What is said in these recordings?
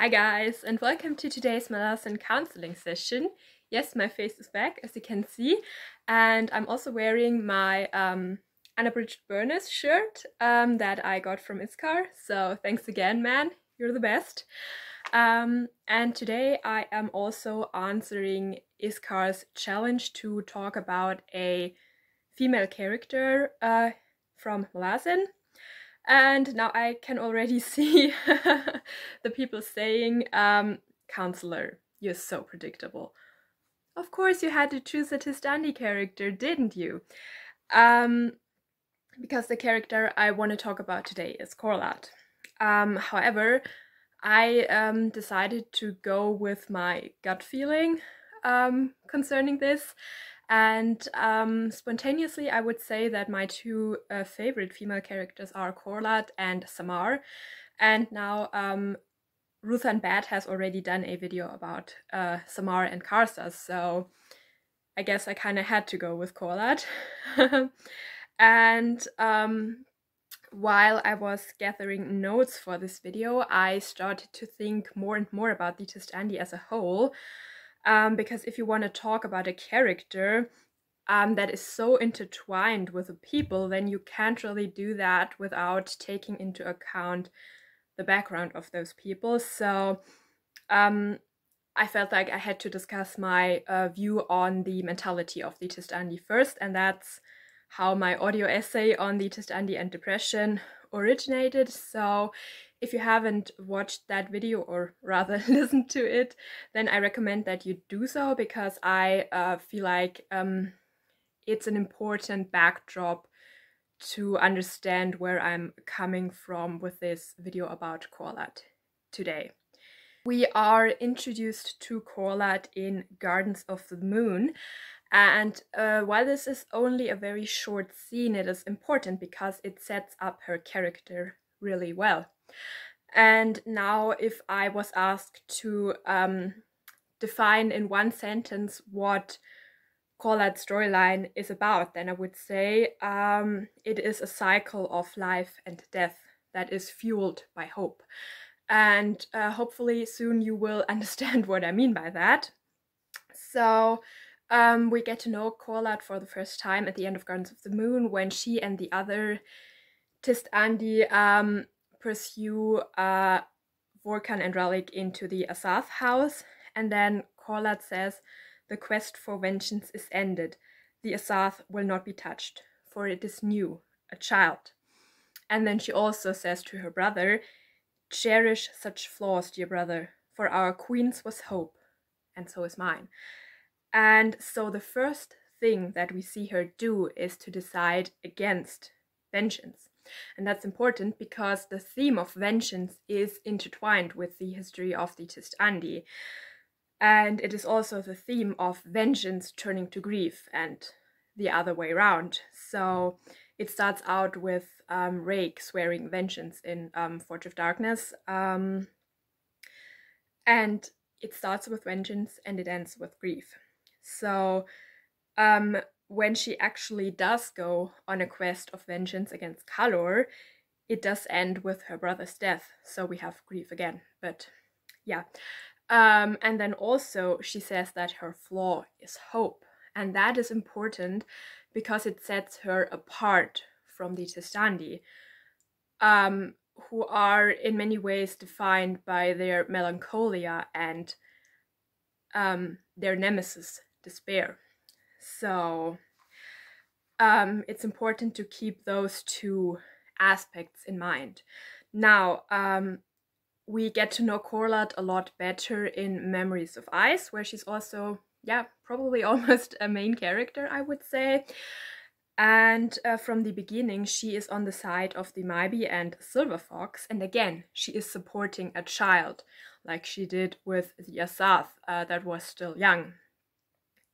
Hi guys and welcome to today's Malazan counseling session. Yes, my face is back as you can see and I'm also wearing my um, Unabridged Burners shirt um, that I got from Iskar. So thanks again man, you're the best. Um, and today I am also answering Iskar's challenge to talk about a female character uh, from Malazan and now I can already see the people saying, um, Counselor, you're so predictable. Of course you had to choose a Tiste Andii character, didn't you? Um, because the character I want to talk about today is Korlat. Um, however, I um, decided to go with my gut feeling um, concerning this and um, spontaneously, I would say that my two uh, favorite female characters are Korlat and Samar. And now um, Ruthann Bad has already done a video about uh, Samar and Karsa, so I guess I kind of had to go with Korlat. and um, while I was gathering notes for this video, I started to think more and more about the Tiste Andii as a whole. Um, because if you want to talk about a character um, that is so intertwined with the people, then you can't really do that without taking into account the background of those people. So um, I felt like I had to discuss my uh, view on the mentality of the Tiste Andii first, and that's how my audio essay on the Tiste Andii and depression originated. So if you haven't watched that video or rather listened to it, then I recommend that you do so because I uh, feel like um, it's an important backdrop to understand where I'm coming from with this video about Korlat today. We are introduced to Korlat in Gardens of the Moon and uh, while this is only a very short scene, it is important because it sets up her character really well. And now, if I was asked to um, define in one sentence what Korlat's storyline is about, then I would say um, it is a cycle of life and death that is fueled by hope. And uh, hopefully, soon you will understand what I mean by that. So, um, we get to know Korlat for the first time at the end of Gardens of the Moon when she and the other Tiste Andii um, pursue uh, Vorcan and Rallick into the Azath house, and then Korlat says, The quest for vengeance is ended. The Azath will not be touched, for it is new, a child. And then she also says to her brother, Cherish such flaws, dear brother, for our queen's was hope, and so is mine. And so the first thing that we see her do is to decide against vengeance. And that's important because the theme of vengeance is intertwined with the history of the Tiste Andii. And it is also the theme of vengeance turning to grief and the other way around. So it starts out with um, Rake swearing vengeance in um, Forge of Darkness. Um, and it starts with vengeance and it ends with grief. So um, when she actually does go on a quest of vengeance against Kallor, it does end with her brother's death. So we have grief again. But yeah. Um, and then also she says that her flaw is hope. And that is important because it sets her apart from the Tiste Andii, um, who are in many ways defined by their melancholia and um, their nemesis, despair. So um, it's important to keep those two aspects in mind. Now, um, we get to know Korlat a lot better in Memories of Ice, where she's also, yeah, probably almost a main character, I would say. And uh, from the beginning, she is on the side of the Mhybe and Silver Fox, and again, she is supporting a child, like she did with the Azath uh, that was still young.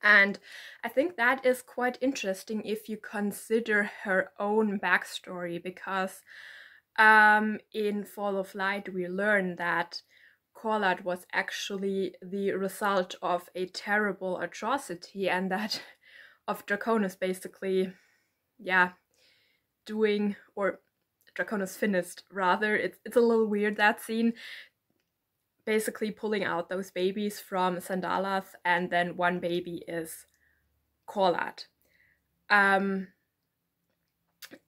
And I think that is quite interesting if you consider her own backstory, because um, in Fall of Light we learn that Korlat was actually the result of a terrible atrocity and that of Draconus basically, yeah, doing, or Draconus finished rather. It's, it's a little weird that scene basically pulling out those babies from Sandalath, and then one baby is Korlat. Um,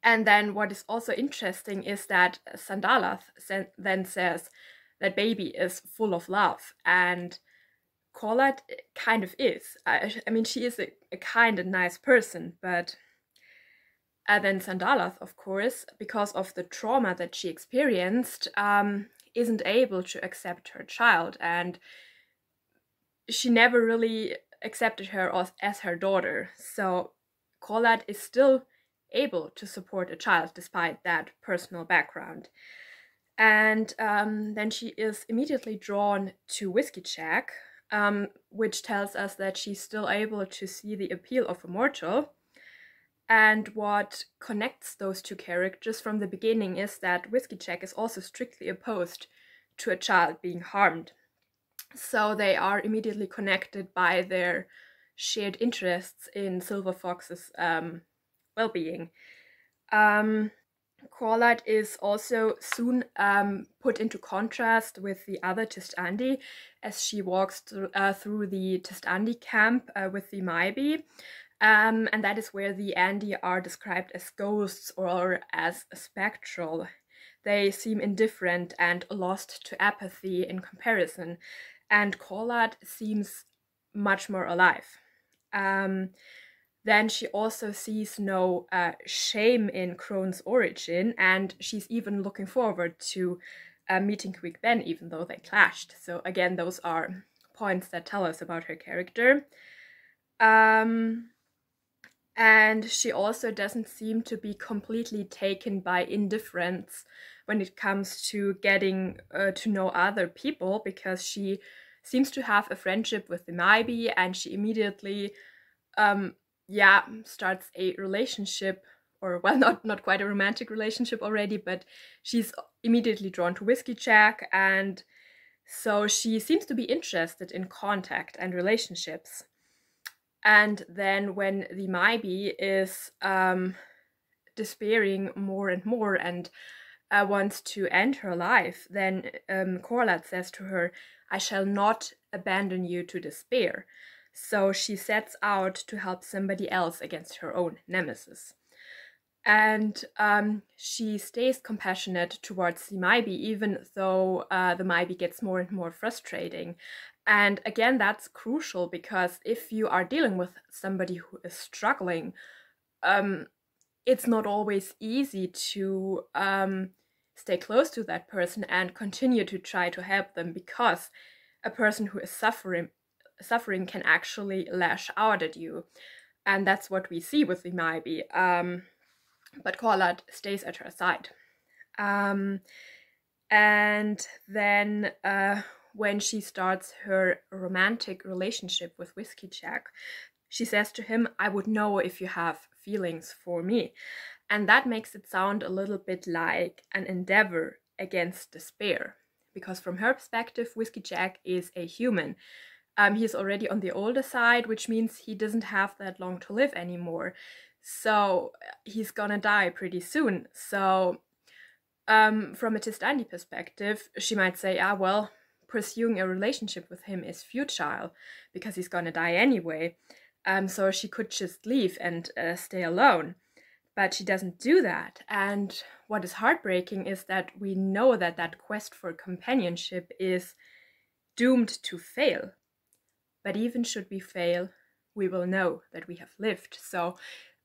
and then what is also interesting is that Sandalath then says that baby is full of love, and Korlat kind of is. I, I mean, she is a, a, kind and nice person, but uh, then Sandalath, of course, because of the trauma that she experienced, um, isn't able to accept her child, and she never really accepted her as, as her daughter. So Korlat is still able to support a child despite that personal background. And um, then she is immediately drawn to Whiskey Jack, um, which tells us that she's still able to see the appeal of a mortal. And what connects those two characters from the beginning is that Whiskey Jack is also strictly opposed to a child being harmed. So they are immediately connected by their shared interests in Silver Fox's um, well being. Um, is also soon um, put into contrast with the other Tiste Andii as she walks through, uh, through the Tiste Andii camp uh, with the Mhybe. Um, and that is where the Andii are described as ghosts or as spectral. They seem indifferent and lost to apathy in comparison, and Korlat seems much more alive. Um, then she also sees no uh, shame in Crone's origin, and she's even looking forward to uh, meeting Quick Ben, even though they clashed. So, again, those are points that tell us about her character. Um, and she also doesn't seem to be completely taken by indifference when it comes to getting uh, to know other people because she seems to have a friendship with the Mhybe and she immediately um, yeah starts a relationship or well not not quite a romantic relationship already but she's immediately drawn to whiskey jack and so she seems to be interested in contact and relationships and then when the Mhybe is um, despairing more and more and uh, wants to end her life, then um, Korlat says to her, I shall not abandon you to despair. So she sets out to help somebody else against her own nemesis. And um, she stays compassionate towards the Mhybe, even though uh, the Mhybe gets more and more frustrating. And again, that's crucial because if you are dealing with somebody who is struggling, um, it's not always easy to um, stay close to that person and continue to try to help them because a person who is suffering suffering can actually lash out at you. And that's what we see with the Mhybe. Um, but Korlat stays at her side. Um, and then uh, when she starts her romantic relationship with Whiskey Jack, she says to him, I would know if you have feelings for me. And that makes it sound a little bit like an endeavor against despair. Because from her perspective, Whiskey Jack is a human. Um, he's already on the older side, which means he doesn't have that long to live anymore. So he's gonna die pretty soon. So, um, from a Tiste Andii perspective, she might say, ah, well, pursuing a relationship with him is futile because he's gonna die anyway. Um, so she could just leave and uh, stay alone. But she doesn't do that. And what is heartbreaking is that we know that that quest for companionship is doomed to fail. But even should we fail, we will know that we have lived. So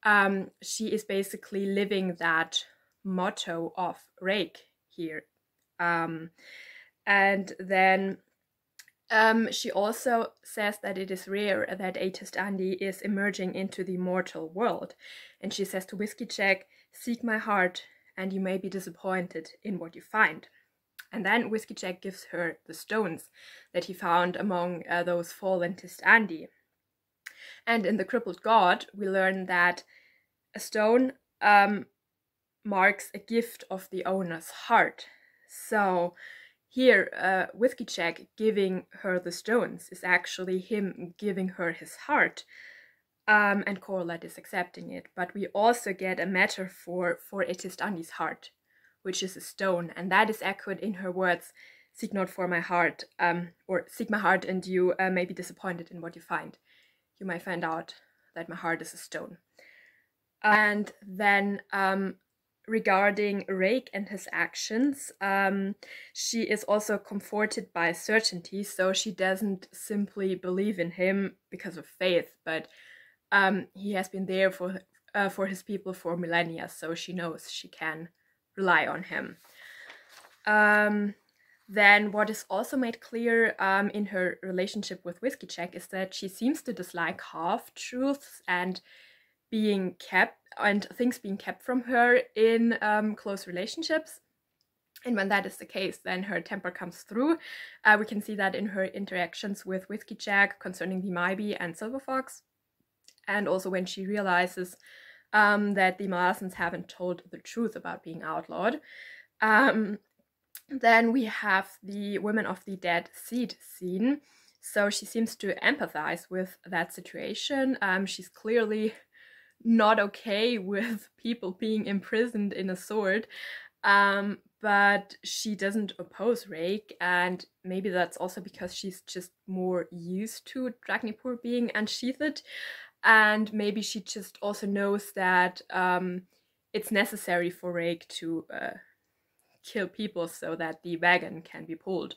um, she is basically living that motto of Rake here. Um, and then um, she also says that it is rare that a Andii is emerging into the mortal world. And she says to Whiskey Jack, Seek my heart, and you may be disappointed in what you find. And then Whiskey Jack gives her the stones that he found among uh, those fallen Tiste Andii. And in The Crippled God, we learn that a stone um, marks a gift of the owner's heart. So here, uh, Whiskey Jack giving her the stones is actually him giving her his heart. Um, and Korlat is accepting it. But we also get a metaphor for Etistandi's heart, which is a stone, and that is echoed in her words seek not for my heart, um, or seek my heart, and you uh, may be disappointed in what you find. You may find out that my heart is a stone. And then um, regarding Rake and his actions, um, she is also comforted by certainty, so she doesn't simply believe in him because of faith, but um, he has been there for uh, for his people for millennia, so she knows she can rely on him. Um, then what is also made clear um, in her relationship with Whiskey Jack is that she seems to dislike half truths and being kept and things being kept from her in um, close relationships. And when that is the case, then her temper comes through. Uh, we can see that in her interactions with Whiskey Jack concerning the Mhybe and Silver Fox, and also when she realizes um, that the Malazans haven't told the truth about being outlawed. Um, then we have the Women of the Dead Seed scene. So she seems to empathize with that situation. Um, she's clearly not okay with people being imprisoned in a sword. Um, but she doesn't oppose Rake, and maybe that's also because she's just more used to Dragnipur being unsheathed, and maybe she just also knows that um, it's necessary for Rake to uh, kill people so that the wagon can be pulled.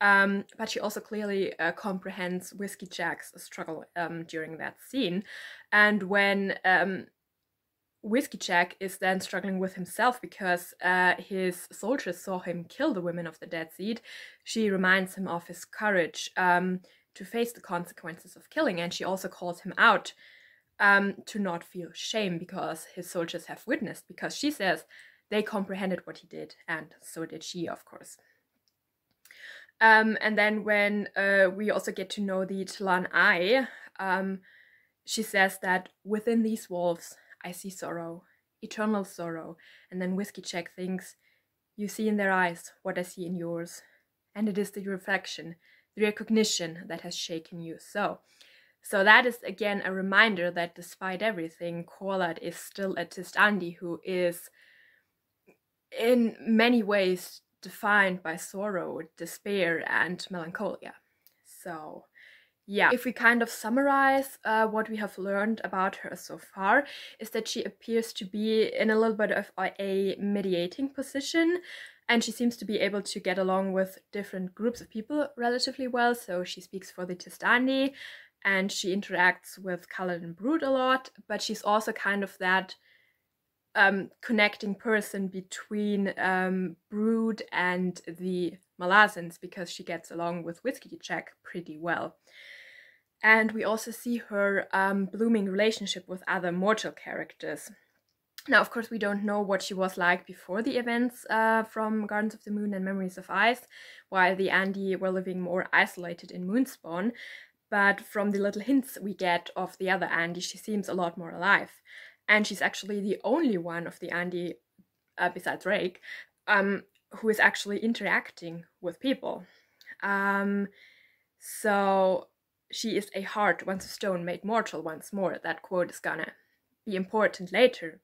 Um, but she also clearly uh, comprehends Whiskey Jack's struggle um, during that scene. And when um, Whiskey Jack is then struggling with himself because uh, his soldiers saw him kill the women of the Dead Seed, she reminds him of his courage um, to face the consequences of killing. And she also calls him out um, to not feel shame because his soldiers have witnessed, because she says, they comprehended what he did, and so did she, of course. Um, and then when uh, we also get to know the T'lan Ai, um, she says that within these walls, I see sorrow, eternal sorrow. And then Whiskey Jack thinks, You see in their eyes what I see in yours. And it is the reflection, the recognition that has shaken you so. So that is again a reminder that despite everything, Korlat is still a Tiste Andii who is in many ways defined by sorrow, despair, and melancholia. So, yeah, if we kind of summarize uh, what we have learned about her so far, is that she appears to be in a little bit of a mediating position and she seems to be able to get along with different groups of people relatively well. So she speaks for the Tiste Andii and she interacts with Caladan Brood a lot, but she's also kind of that um, connecting person between um, Brood and the Malazans because she gets along with Whiskey Jack pretty well. And we also see her um, blooming relationship with other mortal characters. Now, of course, we don't know what she was like before the events uh, from Gardens of the Moon and Memories of Ice, while the Andii were living more isolated in Moon's Spawn. But from the little hints we get of the other Andii, she seems a lot more alive and she's actually the only one of the Andii, uh, besides Rake, um, who is actually interacting with people. Um, so she is a heart once a stone made mortal once more. That quote is gonna be important later.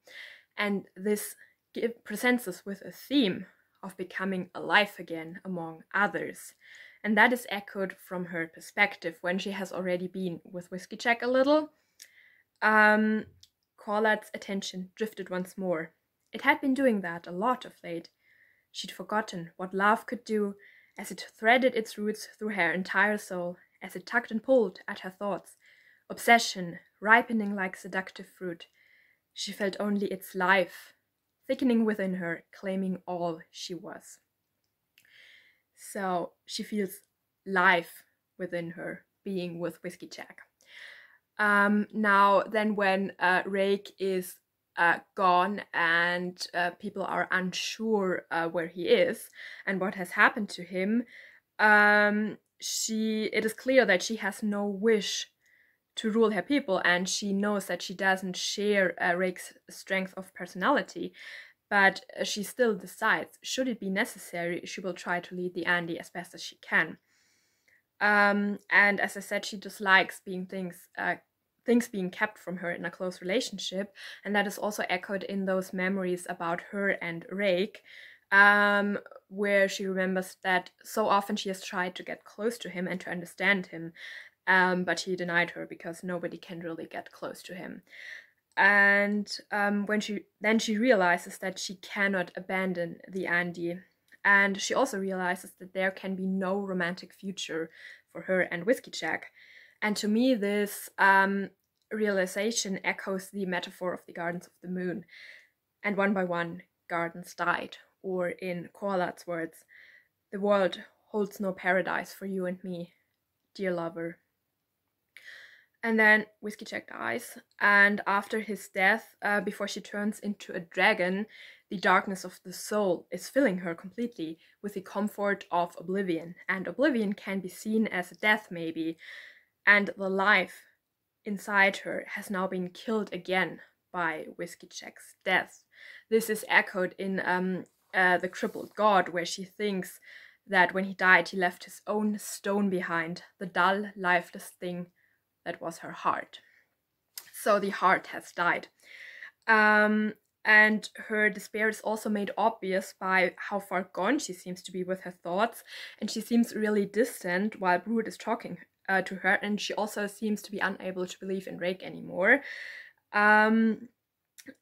And this give, presents us with a theme of becoming alive again among others. And that is echoed from her perspective when she has already been with Whiskey Jack a little. Um, Korlat's attention drifted once more. It had been doing that a lot of late. She'd forgotten what love could do as it threaded its roots through her entire soul, as it tugged and pulled at her thoughts. Obsession, ripening like seductive fruit. She felt only its life, thickening within her, claiming all she was. So she feels life within her, being with Whiskey Jack. Um, now, then, when uh, Rake is uh, gone and uh, people are unsure uh, where he is and what has happened to him, um, she it is clear that she has no wish to rule her people, and she knows that she doesn't share uh, Rake's strength of personality. But uh, she still decides, should it be necessary, she will try to lead the Andii as best as she can. Um, and as I said, she dislikes being things uh, things being kept from her in a close relationship, and that is also echoed in those memories about her and Rake, um, where she remembers that so often she has tried to get close to him and to understand him, um, but he denied her because nobody can really get close to him. And um, when she then she realizes that she cannot abandon the Andii, and she also realizes that there can be no romantic future for her and Whiskey Jack. And to me, this um, realization echoes the metaphor of the gardens of the moon. And one by one, gardens died, or in Korlat's words, the world holds no paradise for you and me, dear lover. And then Whiskey Jack dies, and after his death, uh, before she turns into a dragon, the darkness of the soul is filling her completely with the comfort of oblivion. And oblivion can be seen as a death, maybe, and the life inside her has now been killed again by Whiskey Jack's death. This is echoed in um, uh, The Crippled God, where she thinks that when he died, he left his own stone behind, the dull, lifeless thing that was her heart. So the heart has died. Um, and her despair is also made obvious by how far gone she seems to be with her thoughts, and she seems really distant while Brood is talking uh, to her, and she also seems to be unable to believe in Rake anymore. Um,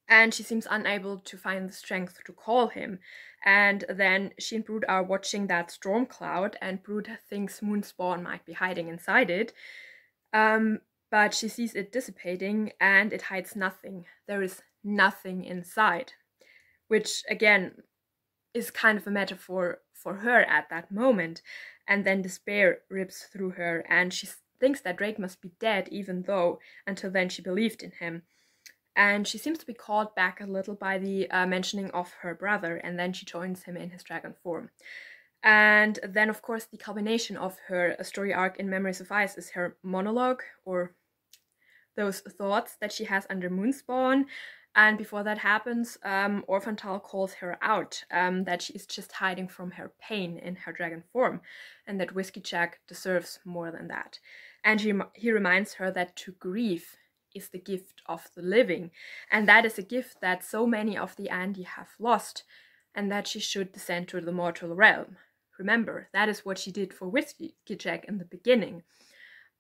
and she seems unable to find the strength to call him. And then she and Brood are watching that storm cloud, and Brood thinks Moon's Spawn might be hiding inside it. Um, but she sees it dissipating and it hides nothing. There is nothing inside, which again is kind of a metaphor for her at that moment. And then despair rips through her, and she thinks that Drake must be dead, even though until then she believed in him. And she seems to be called back a little by the uh, mentioning of her brother, and then she joins him in his dragon form. And then, of course, the culmination of her story arc in Memories of Ice is her monologue, or those thoughts that she has under Moon's Spawn. And before that happens, um, Orfantal calls her out um, that she is just hiding from her pain in her dragon form, and that Whiskey Jack deserves more than that. And he, he reminds her that to grieve is the gift of the living, and that is a gift that so many of the Andii have lost, and that she should descend to the mortal realm. Remember, that is what she did for Whiskey Jack in the beginning.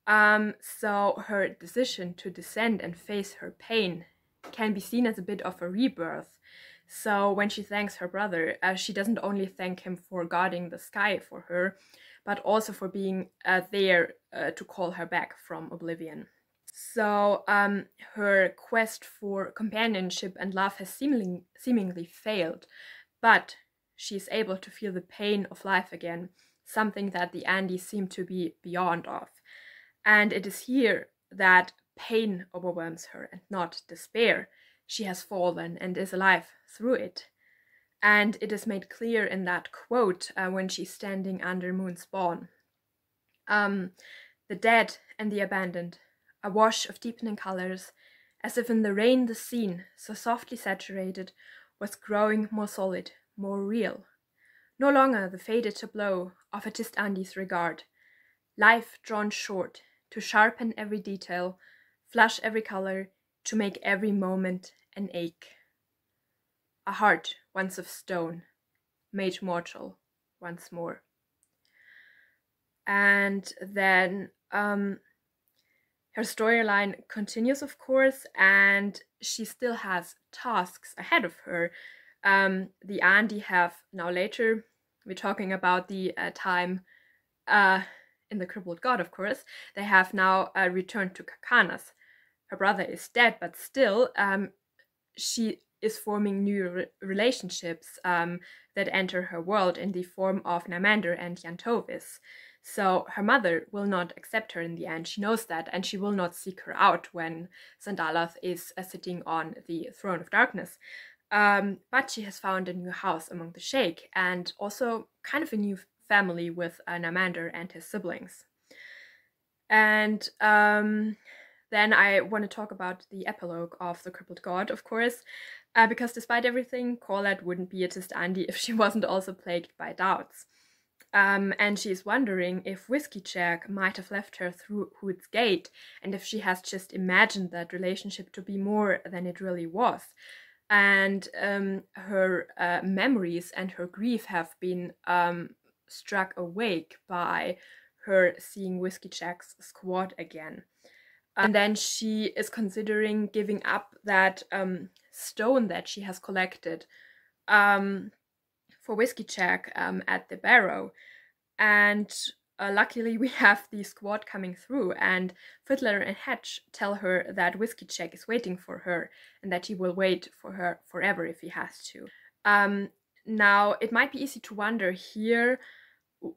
Um, so her decision to descend and face her pain can be seen as a bit of a rebirth. So when she thanks her brother, uh, she doesn't only thank him for guarding the sky for her, but also for being uh, there uh, to call her back from oblivion. So um, her quest for companionship and love has seemingly, seemingly failed, but she is able to feel the pain of life again, something that the Andii seem to be beyond of. And it is here that pain overwhelms her and not despair. She has fallen and is alive through it. And it is made clear in that quote uh, when she's standing under Moon's Spawn. Um, the dead and the abandoned, a wash of deepening colors, as if in the rain the scene, so softly saturated, was growing more solid, more real. No longer the faded tableau of a Tiste Andii's regard. Life drawn short to sharpen every detail, flush every color, to make every moment an ache. A heart once of stone, made mortal once more. And then um, her storyline continues, of course, and she still has tasks ahead of her um, the Andii have now later, we're talking about the uh, time uh, in the crippled god, of course, they have now uh, returned to Kharkanas. Her brother is dead, but still, um, she is forming new re- relationships um, that enter her world in the form of Nimander and Yan Tovis. So her mother will not accept her in the end. She knows that, and she will not seek her out when Sandalath is uh, sitting on the throne of darkness. Um, but she has found a new house among the Shake and also kind of a new family with uh, Nimander and his siblings. And um, then I want to talk about the epilogue of The Crippled God, of course, uh, because despite everything, Korlat wouldn't be a Tiste if she wasn't also plagued by doubts. Um, and she's wondering if Whiskey Jack might have left her through Hood's gate, and if she has just imagined that relationship to be more than it really was. and um, her uh, memories and her grief have been um, struck awake by her seeing Whiskey Jack's squad again. And then she is considering giving up that um, stone that she has collected um, for Whiskey Jack um, at the barrow. And uh, luckily, we have the squad coming through, and Fiddler and Hatch tell her that Whiskey Jack is waiting for her and that he will wait for her forever if he has to. Um, now, it might be easy to wonder here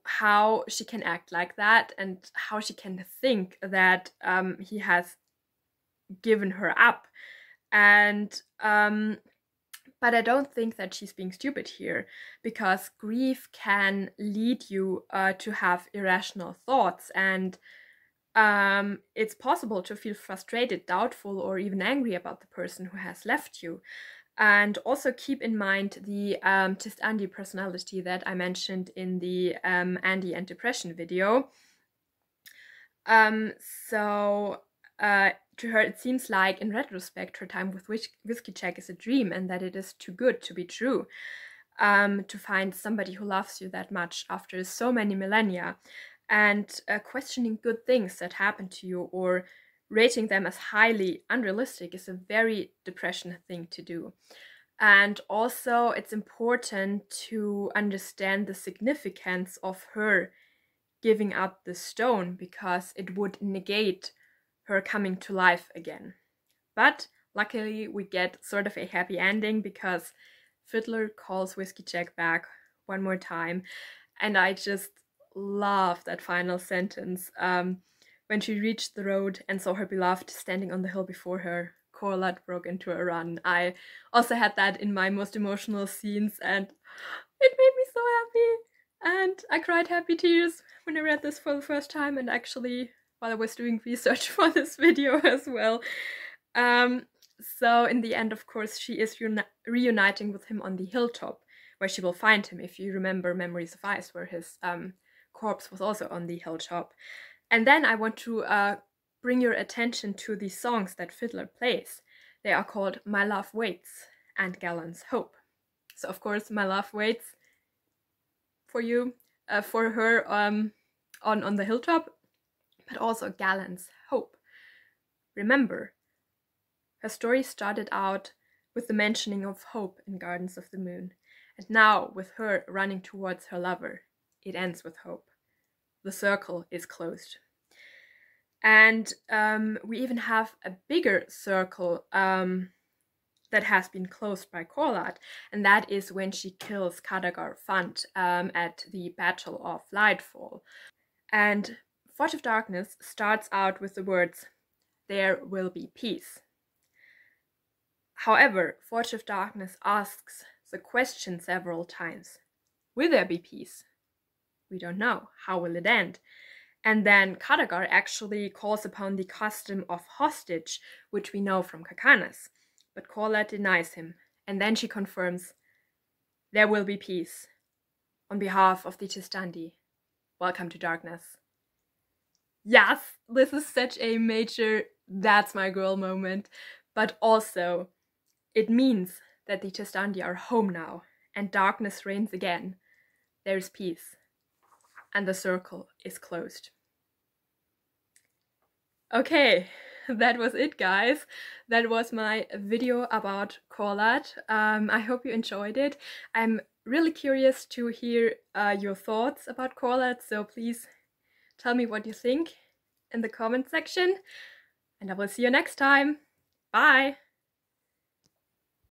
how she can act like that and how she can think that um, he has given her up. And um, but I don't think that she's being stupid here because grief can lead you uh, to have irrational thoughts and um, it's possible to feel frustrated, doubtful, or even angry about the person who has left you. And also keep in mind the um, Tiste Andii personality that I mentioned in the um, Andii and Depression video. Um, so uh, to her, it seems like in retrospect, her time with Whis- Whiskey Jack is a dream and that it is too good to be true. Um, to find somebody who loves you that much after so many millennia and uh, questioning good things that happen to you or rating them as highly unrealistic is a very depression thing to do. And also, it's important to understand the significance of her giving up the stone because it would negate her coming to life again. But luckily, we get sort of a happy ending because Fiddler calls Whiskey Jack back one more time, and I just love that final sentence. Um, when she reached the road and saw her beloved standing on the hill before her, Korlat broke into a run. I also had that in my most emotional scenes, and it made me so happy. And I cried happy tears when I read this for the first time, and actually while I was doing research for this video as well. Um, so in the end, of course, she is reuniting with him on the hilltop, where she will find him. If you remember Memories of Ice, where his um, corpse was also on the hilltop. And then I want to uh, bring your attention to the songs that Fiddler plays. They are called My Love Waits and Gallant's Hope. So of course, My Love Waits for you, uh, for her um, on on the hilltop, but also Gallant's Hope. Remember, her story started out with the mentioning of hope in Gardens of the Moon, and now with her running towards her lover, it ends with hope the circle is closed. And um, we even have a bigger circle um, that has been closed by Korlat, and that is when she kills Kadagar Fant um, at the Battle of Lightfall. And Forge of Darkness starts out with the words, There will be peace. However, Forge of Darkness asks the question several times Will there be peace? We don't know. How will it end? And then Kadagar actually calls upon the custom of hostage, which we know from Kharkanas. But Korlat denies him, and then she confirms, There will be peace. On behalf of the Tiste Andii, welcome to darkness. Yes, this is such a major that's my girl moment, but also it means that the Tiste Andii are home now, and darkness reigns again. There is peace and the circle is closed. Okay, that was it guys. That was my video about Korlat. Um, I hope you enjoyed it. I'm really curious to hear uh, your thoughts about Korlat, so please tell me what you think in the comment section. And I will see you next time. Bye!